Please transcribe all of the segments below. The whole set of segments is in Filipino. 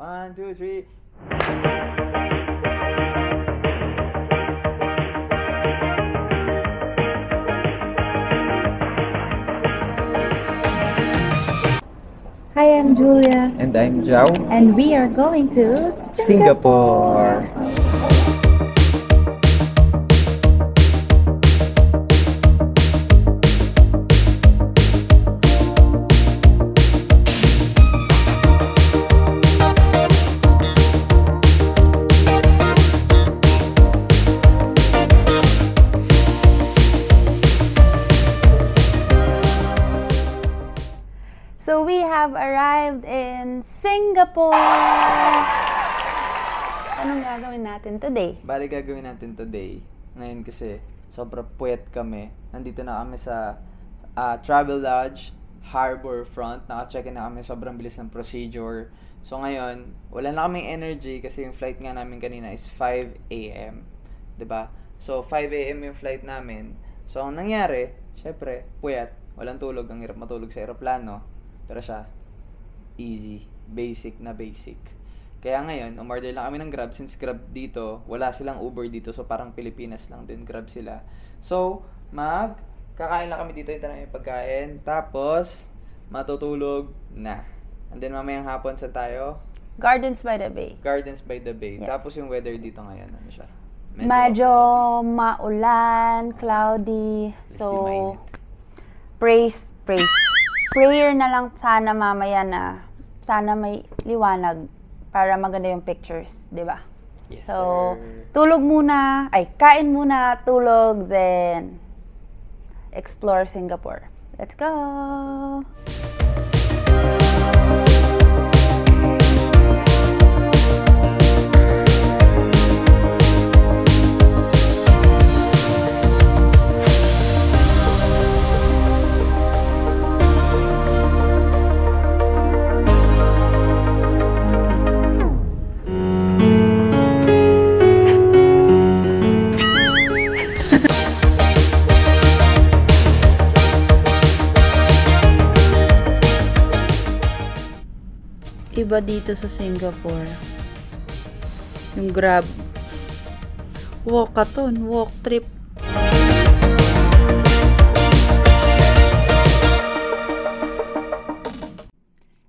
One, two, three. Hi, I'm Julia, And I'm Jao. and we are going to Singapore. So we have arrived in Singapore. Anong gagawin natin today? Bali gagawin natin today. Ngayon kasi sobrang puyat kami. Nandito na kami sa ah, Travel Lodge, Harbor Front. Naka-check in na kami. Sobrang bilis ng procedure. So ngayon, wala na kaming energy kasi yung flight nga namin kanina is 5 a.m. ba? So 5 a.m. yung flight namin. So ang nangyari, syempre, puyat. Walang tulog. Ang hirap matulog sa aeroplano. Pero siya, easy. Basic na basic. Kaya ngayon, umorder lang kami ng Grab. Since Grab dito, wala silang Uber dito. So, parang Pilipinas lang din. Grab sila. So, mag, kakain lang kami dito. Ito na yung pagkain. Tapos, matutulog na. And then, mamayang hapon sa tayo? Gardens by the Bay. Gardens by the Bay. Yes. Tapos, yung weather dito ngayon, ano siya? Medyo maulan, cloudy. So, mainit. praise, praise. Prayer na lang sana mamaya na sana may liwanag para maganda yung pictures, di ba? Yes, so, sir. tulog muna, ay, kain muna, tulog, then explore Singapore. Let's go! Iba dito sa Singapore. Yung grab. Walkathon, walk trip.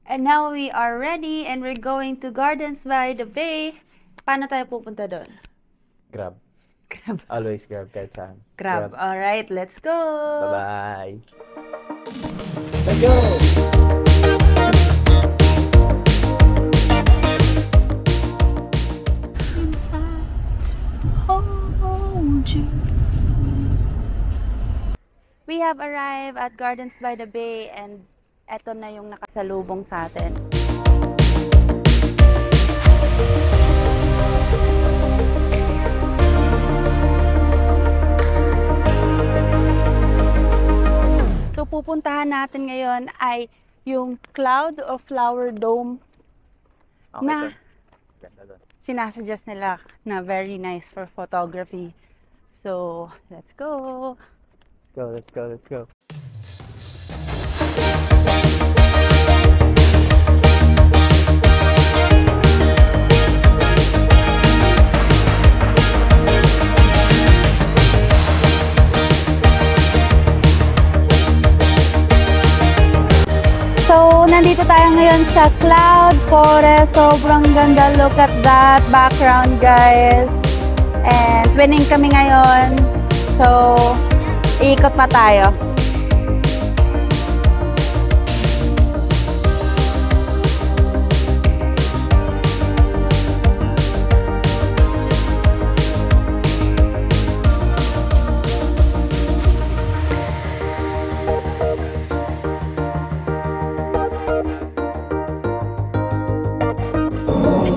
And now we are ready and we're going to Gardens by the Bay. Paano tayo pupunta doon? Grab. Grab. Always grab kahit saan. Grab. Alright, let's go! Bye-bye. Let's go! We have arrived at Gardens by the Bay and eto na yung nakasalubong sa atin. So pupuntahan natin ngayon ay yung Cloud of Flower Dome Okay, na. Ganda doon. sinasuggest nila na very nice for photography. So, let's go! Let's go, let's go, let's go. So, nandito tayo ngayon sa Cloud Forest. Sobrang ganda. Look at that background, guys. And winning kami ngayon. So, iikot pa tayo.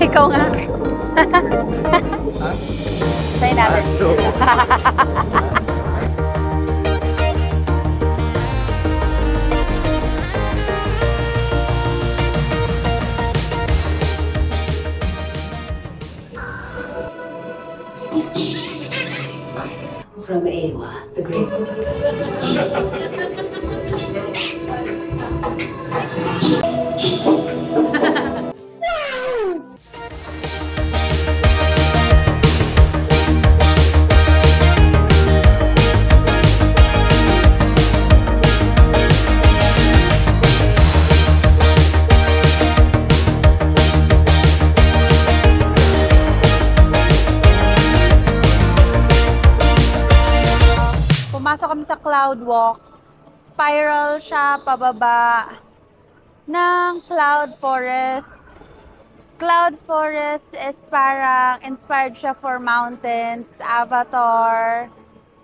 Ikaw nga. Tayo natin. From Awa, the great. Cloud Walk. Spiral siya pababa ng Cloud Forest. Cloud Forest is parang inspired siya for mountains, avatar,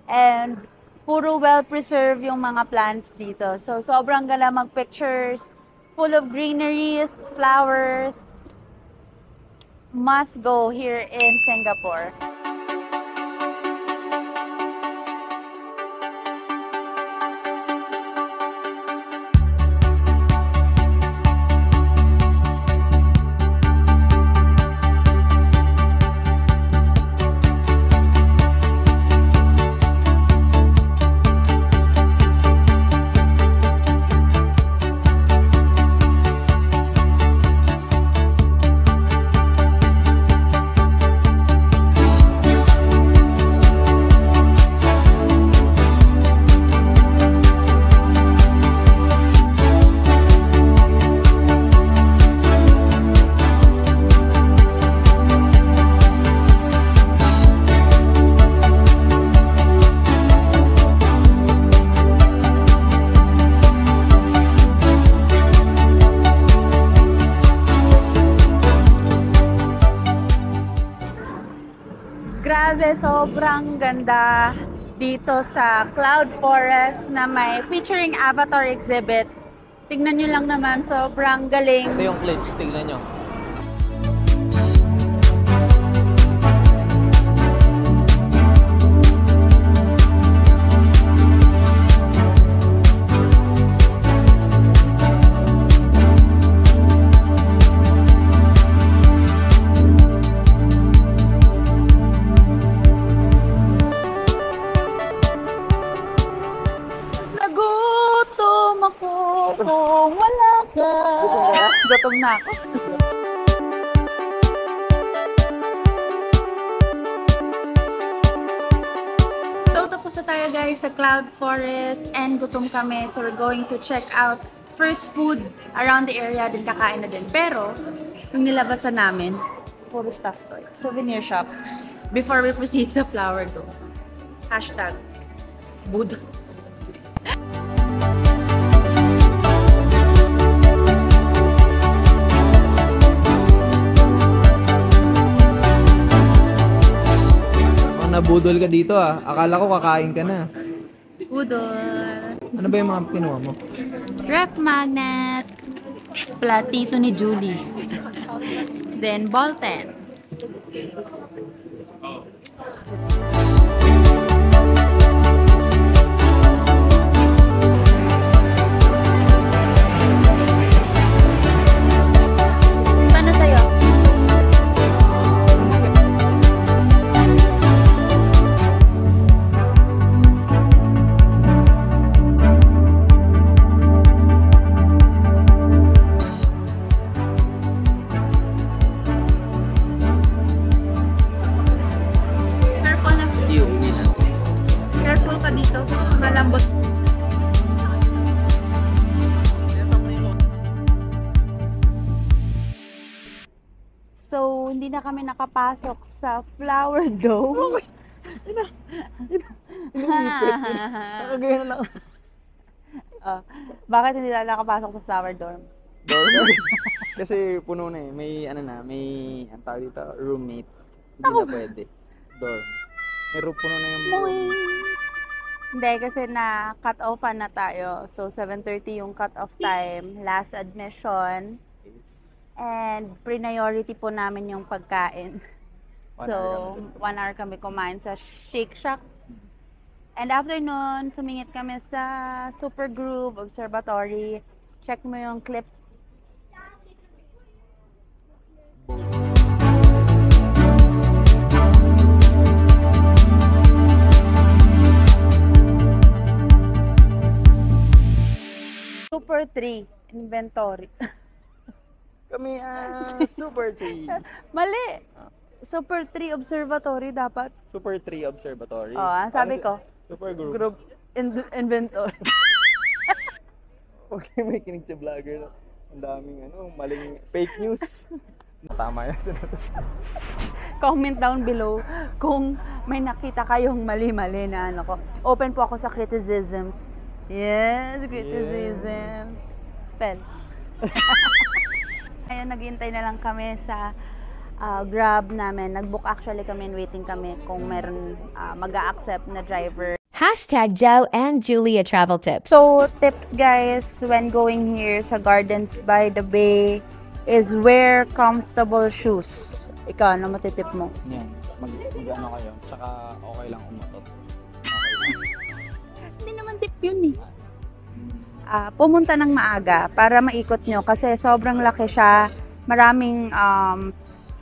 and puro well-preserved yung mga plants dito. So, sobrang gala mag-pictures, full of greeneries, flowers. Must go here in Singapore. Sobrang ganda dito sa Cloud Forest na may featuring avatar exhibit. Tignan nyo lang naman, sobrang galing. Ito yung clips, tignan nyo. Ako. So, tapos na tayo guys sa Cloud Forest and gutom kami. So, we're going to check out first food around the area din kakain na din. Pero, yung nilabasan namin, puro stuff toy. Souvenir shop. Before we proceed sa flower dome. Hashtag Buddha. Nabudol ka dito ah. Akala ko kakain ka na. Udol. Ano ba yung mga kinuha mo? Ref magnet. Platito ni Julie. Then ball pen. Paano So, hindi na kami nakapasok sa Flower Dome. Nakagaya na lang. oh, bakit hindi na nakapasok sa Flower Dome? Dorm? Kasi puno na eh. May ano na, may ang tawag dito, roommate. Hindi na pwede. Dorm. May room puno na yung room. Hindi, kasi na cut offan na tayo. So, 7.30 yung cut off time. Last admission. And priority po namin yung pagkain. One so, hour one hour kami kumain sa Shake Shack. And after nun, sumingit kami sa Super Groove Observatory. Check mo yung clips. Super 3 inventory. Kami ah, Super 3. Mali! Super 3 Observatory dapat. Super 3 Observatory. Oh, ang sabi ko. Super group. Group in- inventory. Okay, may kinig sa vlogger. Ang daming ano, maling fake news. Tama yun. Comment down below kung may nakita kayong mali-mali na ano ko. Open po ako sa criticisms. Yes, criticisms. Spell. Ngayon, naghihintay na lang kami sa ah, Grab namin. Nag-book actually kami and waiting kami kung meron ah, mag-a-accept na driver. Hashtag Joe and Julia Travel Tips. So, tips guys, when going here sa Gardens by the Bay is wear comfortable shoes. Ikaw, ano matitip mo? Yan. Mag, mag ano kayo. Tsaka okay lang umutot. Okay Hindi naman tip yun eh. Ah, pumunta ng maaga para maikot nyo kasi sobrang laki siya. Maraming um,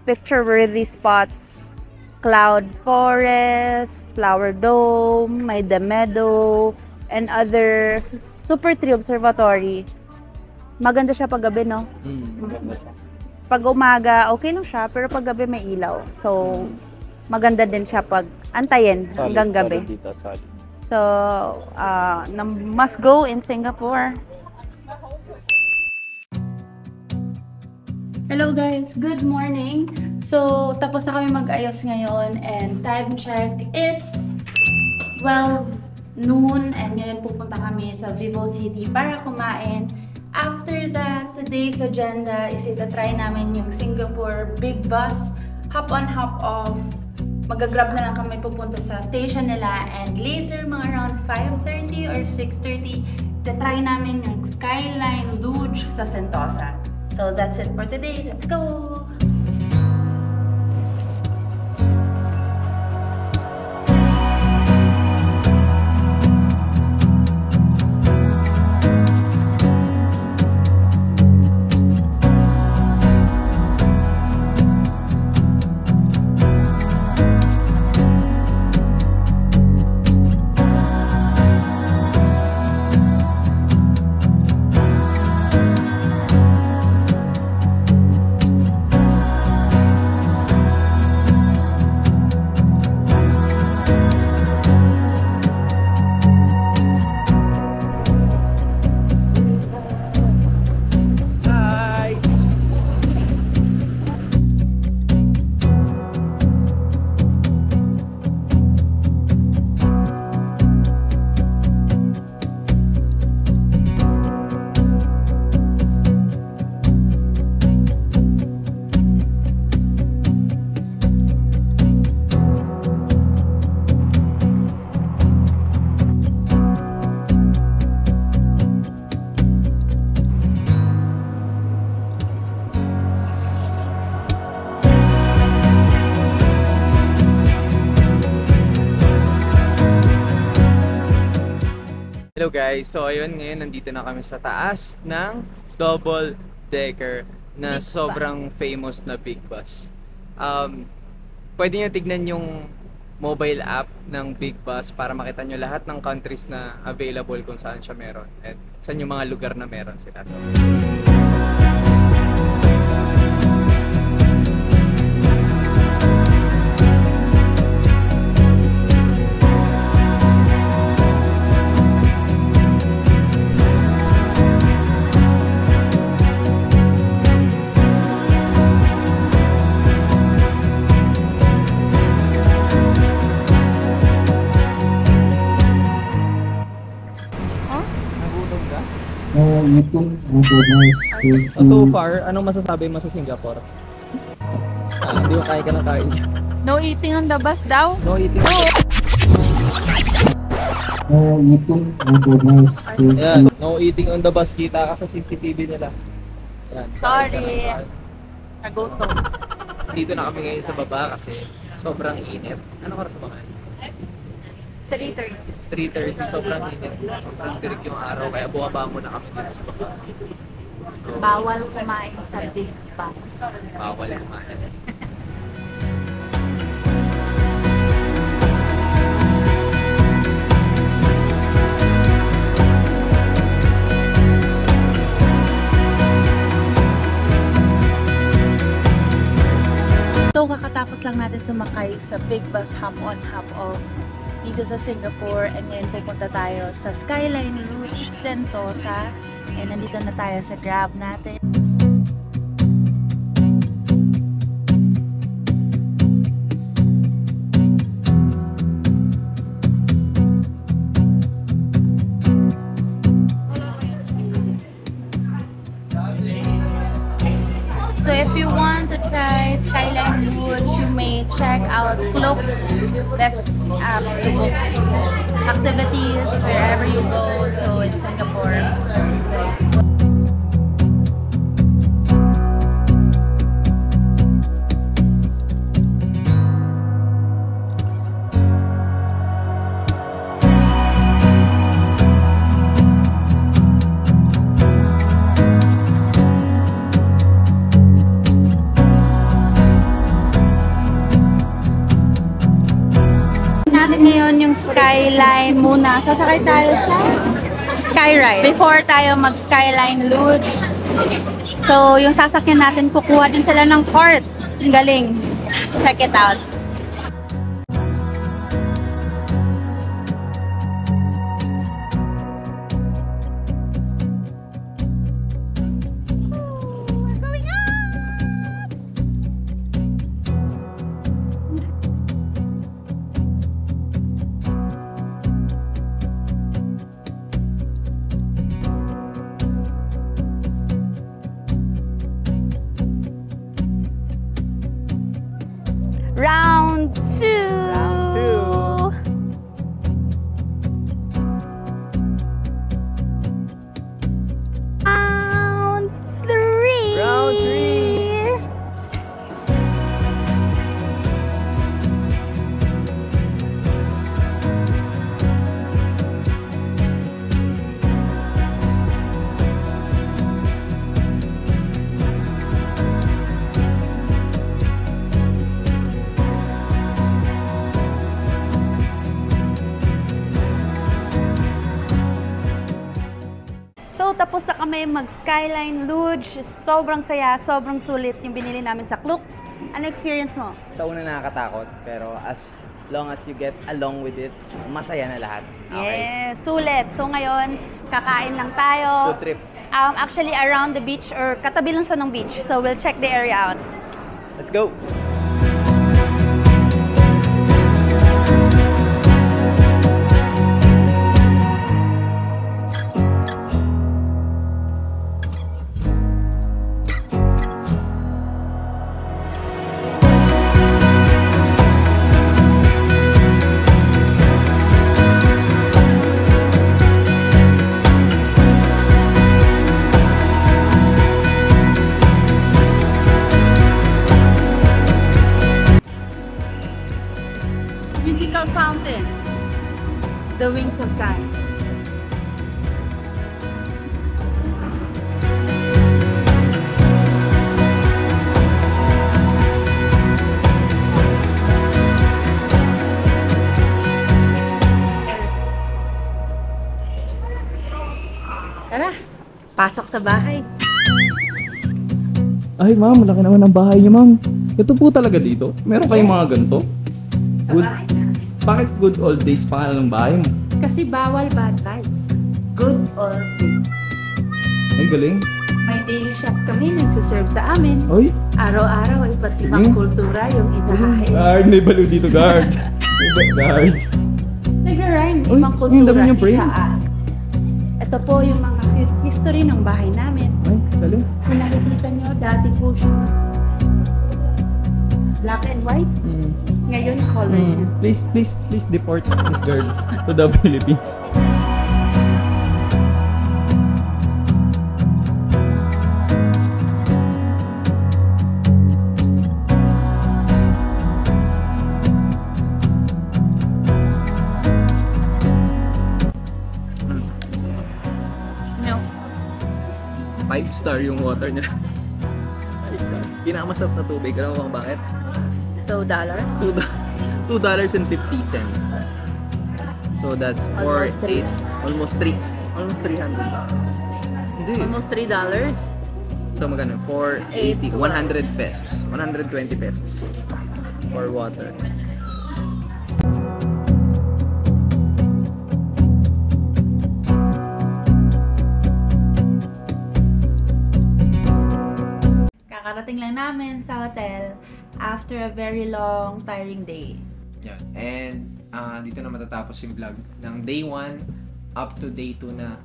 picture-worthy spots. Cloud Forest, Flower Dome, may The Meadow, and other Super Tree Observatory. Maganda siya pag gabi, no? Hmm, maganda siya. Pag umaga, okay lang siya, pero pag gabi may ilaw. So, maganda din siya pag antayin hanggang gabi. Solid dito, solid. So, uh, must go in Singapore. Hello guys, good morning. So, tapos na kami mag-ayos ngayon and time check, it's 12 noon and ngayon pupunta kami sa Vivo City para kumain. After that, today's agenda is ita-try namin yung Singapore Big Bus, hop on, hop off. Magagrab na lang kami pupunta sa station nila and later mga around 5.30 or 6.30, ita-try namin yung Skyline Luge sa Sentosa. So that's it for today. Let's go! Guys, so ayun ngayon nandito na kami sa taas ng double decker na Big sobrang famous na big bus. Um, pwede nyo tignan yung mobile app ng Big Bus para makita nyo lahat ng countries na available kung saan siya meron at saan yung mga lugar na meron sila. So, Uh, you recognize the Oh, so far, anong masasabi mo sa Singapore? Ah, hindi mo kaya ka ng kain. No eating on the bus daw? No eating. uh, you can recognize the Ayan, no eating on the bus. Kita ka sa CCTV nila. Ayan, Sorry. Nagutom. Dito na kami ngayon sa baba kasi sobrang init. Ano oras sa baba? 3.30. 3.30. Sobrang init. Sobrang tirik yung araw. Kaya buwaba muna kami dito sa baba. So, Bawal kumain sa big bus. bawal kumain. So, kakatapos lang natin sumakay sa Big Bus Hop On Hop Off dito sa Singapore and ngayon pupunta tayo sa Skyline Rouge, Sentosa and nandito na tayo sa Grab natin. So if you want to try Skyline Rouge may check out Klook best um, activities wherever you go. So in Singapore. Skyline muna. Sasakay tayo sa skyride. Before tayo mag-skyline luge. So, yung sasakyan natin, kukuha din sila ng cart. Ang galing. Check it out. Round two. Tapos na kami mag-skyline luge. Sobrang saya, sobrang sulit yung binili namin sa Klook. Ano experience mo? Sa una nakakatakot, pero as long as you get along with it, masaya na lahat. Yes, sulit. So, ngayon, kakain lang tayo. Good trip. Um, actually, around the beach or katabi lang siya ng beach. So, we'll check the area out. Let's go! Pasok sa bahay. Ay ma'am, laki naman ang bahay niyo ma'am. Ito po talaga dito? Meron kayong mga ganito? Good. Bakit good old days pangalan ng bahay mo? Kasi bawal bad vibes. Good or good. Ay galing. May daily shop kami nagsiserve sa amin. Oy, Araw-araw, iba't ibang kultura yung inahain. guard, may balo dito guard. May guard. Nag-rhyme, ibang ang kultura, ihaan. Ito po yung mga history ng bahay namin. Ay, galing. Kung nakikita nyo, dati po siya black and white. Mm. Ngayon, color Mm. Please, please, please deport this girl to the Philippines. Star yung water niya. Five star. Pinakamasarap na tubig. Alam mo bang bakit? So, dollar. Two do- two dollars and fifty cents. So that's four, Almost three. eight, almost three, almost three hundred. Hindi. Almost $3. So magkano? 480, 100 pesos. 120 pesos for water. Kakarating lang namin sa hotel after a very long, tiring day. Yan. And ah, dito na matatapos yung vlog ng day 1 up to day 2 na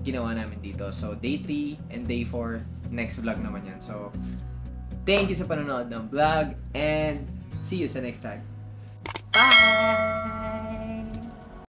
ginawa namin dito. So, day 3 and day 4, next vlog naman yan. So, thank you sa panonood ng vlog and see you sa next time.